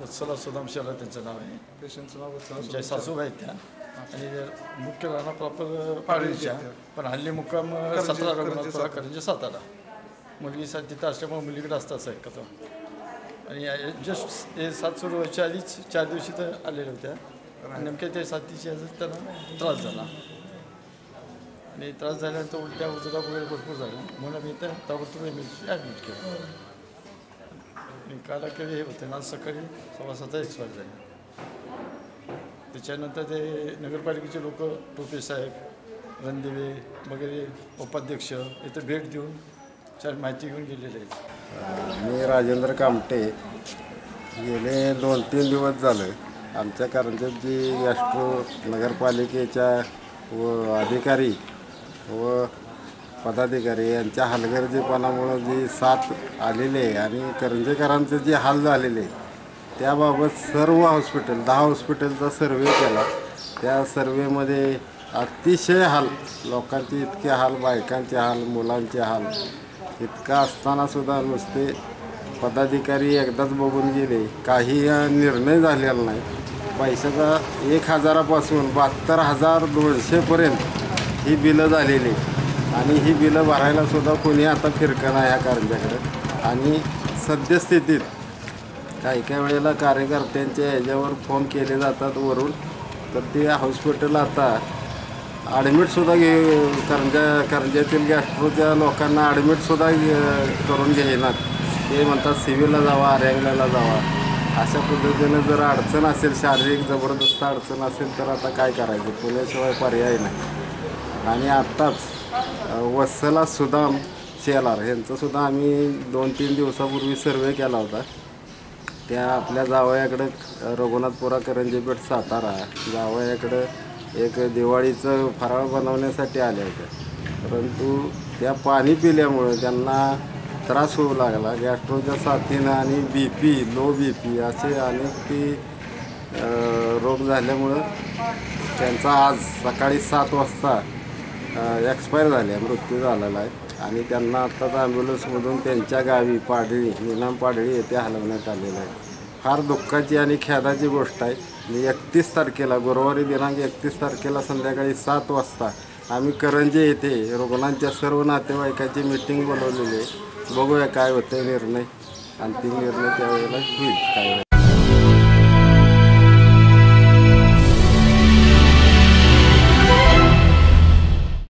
वत्सला सुदाम शेला त्यांचं नाव आहे. पेशंटचं नाव सुदाम सासूबाई आहेत त्या. आणि मुख्य राहणार प्रॉपर पाडळीच्या पण हल्ली मुक्काम सतरा रघुनाथपुरा सातारा. करंजी सातारा. मुलगी सा तिथं असल्यामुळे मुलीकडे असतात शक्यतो आणि जस्ट हे सात सुरू व्हायच्या आधीच चार दिवशी तर आलेल्या होत्या. आणि नेमक्या ते साथीची त्यांना त्रास झाला. आणि त्रास झाल्यानंतर उलट्या उजरा वगैरे भरपूर झाल्या म्हणून मी त्या ताबडतोब एमर्जन्सी ॲडमिट केलं. आणि काल हे होते ना आज सकाळी सव्वा सातला एक्सपायर झाले त्याच्यानंतर ते नगरपालिकेचे लोक टोपे साहेब रणदिवे वगैरे उपाध्यक्ष इथं भेट देऊन चार माहिती घेऊन गेलेले आहेत. मी राजेंद्र कामटे. गेले दोन तीन दिवस झालं. आमच्या कारंजात जी गॅस्ट्रो नगरपालिकेच्या व अधिकारी व पदाधिकारी यांच्या हलगर्जीपणामुळं जी साथ आलेली आहे आणि करंजेकरांचे जे हाल झालेले त्याबाबत सर्व हॉस्पिटल दहा हॉस्पिटलचा सर्वे केला. त्या सर्वेमध्ये अतिशय हाल लोकांचे इतके हाल बायकांचे हाल मुलांचे हाल इतका असतानासुद्धा नुसते पदाधिकारी एकदाच बघून गेले. काही निर्णय झालेला नाही. पैशाचा एक हजारापासून बहात्तर हजार दोनशेपर्यंत ही बिलं झालेली आणि ही बिलं भरायला सुद्धा कोणी आता फिरकं नाही ह्या कारंजाकडे आणि सद्यस्थितीत काही काही वेळेला कार्यकर्त्यांच्या ह्याच्यावर फोन केले जातात वरून. तर ते हॉस्पिटल आता ॲडमिटसुद्धा घे करंजा करंजातील गॅस्ट्रोच्या लोकांना ॲडमिटसुद्धा करून घेणार ते म्हणतात सिव्हिलला जावा आर्यांगल्याला जावा. अशा पद्धतीनं जर अडचण असेल शारीरिक जबरदस्त अडचण असेल तर आता काय करायचं? पुण्याशिवाय पर्याय नाही. आणि आत्ताच वत्सला सुदाम शेलार यांचासुद्धा आम्ही दोन तीन दिवसापूर्वी सर्वे केला होता. त्या आपल्या जावयाकडं रघुनाथपुरा करंजीपेठ सातारा जावयाकडं एक दिवाळीचं फराळ बनवण्यासाठी आले होते परंतु त्या पाणी पिल्यामुळं त्यांना त्रास होऊ लागला. गॅस्ट्रोच्या साथीनं आणि B P low B P असे अनेक ती रोग झाल्यामुळं त्यांचा आज सकाळी सात वाजता एक्सपायर झाले मृत्यू झालेला आहे. आणि त्यांना आत्ताच ॲम्ब्युलन्समधून त्यांच्या गावी पाडळी निलाम पाडळी येथे हलवण्यात आलेलं आहे. फार दुःखाची आणि खेदाची गोष्ट आहे. मी एकतीस तारखेला गुरुवारी दिनांक एकतीस तारखेला संध्याकाळी सात वाजता आम्ही करंजे येथे रुग्णांच्या सर्व नातेवाईकाची मिटिंग बोलवलेली आहे. बघूया काय होतं निर्णय. अंतिम निर्णय त्यावेळेला होईल काय